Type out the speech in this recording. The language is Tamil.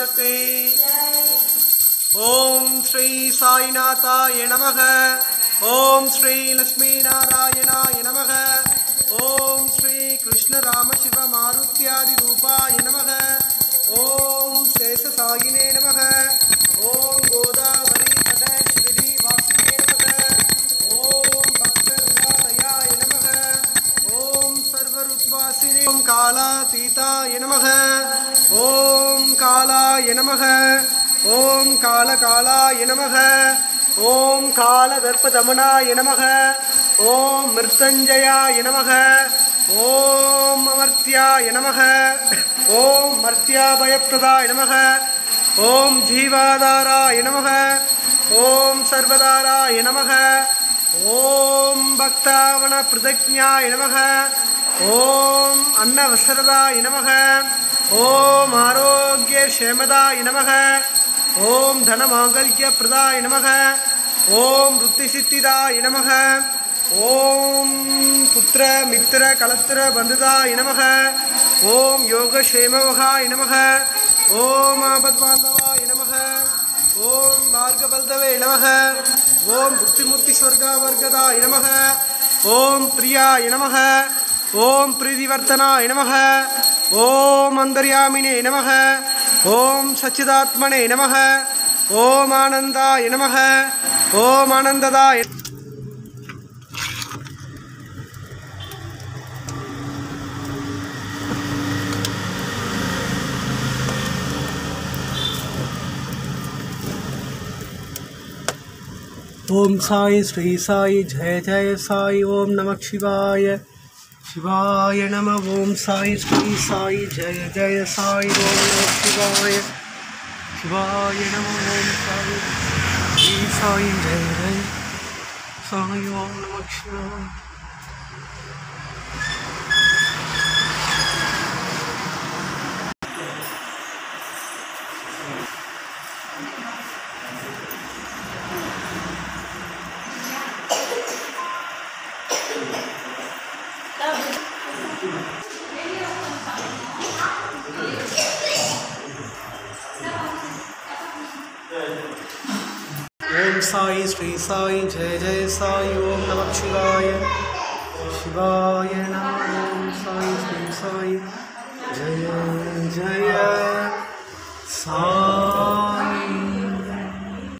மகாராஜக்கு ஓம் ஸ்ரீ சாய்நாதாய நமக. ஓம் ஸ்ரீ லக்ஷ்மி நாராயணாய நமக. ஓம் ஸ்ரீ கிருஷ்ண ராமசிவ மாருத்யாதி ரூபாய நமக. ஓம் சேஷ சாயினே நமக. ஓம் காலா தீதா எனமக ஓம் காலா எனமக ஓம் கால காலா எனமக ஓம் கால தர்ப்பதமனா எனமக ஓம் மிருத்தஞ்சயா எனமக ஓம் அமர்த்தியா எனமக ஓம் மர்த்தியா பயப்பிரதா எனமக ஓம் ஜீவாதாரா எனமக ஓம் சர்வதாரா எனமக ஓம் பக்தாவன பிரதஜா எனமக ஓம் அன்ன வசரதா இனமக. ஓம் ஆரோக்கிய ஷேமதா இனமக. ஓம் தனமாங்கல்ய பிரதா இனமக. ஓம் ருத்தி சித்திதா இனமக. ஓம் புத்திர மித்திர கலத்திர பந்துதா இனமக. ஓம் யோக ஷேமவகா இனமக. ஓம் ஆபத்வாந்தவா இனமக. ஓம் மார்கபல்தவே இனமக ஓம் புத்திமுத்தி ஸ்வர்கா வர்க்கதா இனமக. ஓம் பிரியா இனமக. ओम प्रीतिवर्तना नम। ओम अंदरियामे नम। ओम सच्चिदात्मने नम। ओम आनंदा नम। ओम आनंददा ओम साई श्री साई जय जय साई। ओम नमः शिवाय। शिवाय नमः ओम साई श्री साई जय जय साई ओम नमः शिवाय शिवाय नमः ओम साई श्री साई जय जय साई ओम नमः शिवाय ओम साई, श्री साई, जय जय साई, ओम नमः शिवाय। शिवाय नमः ओम साई, श्री साई, जय जय साई।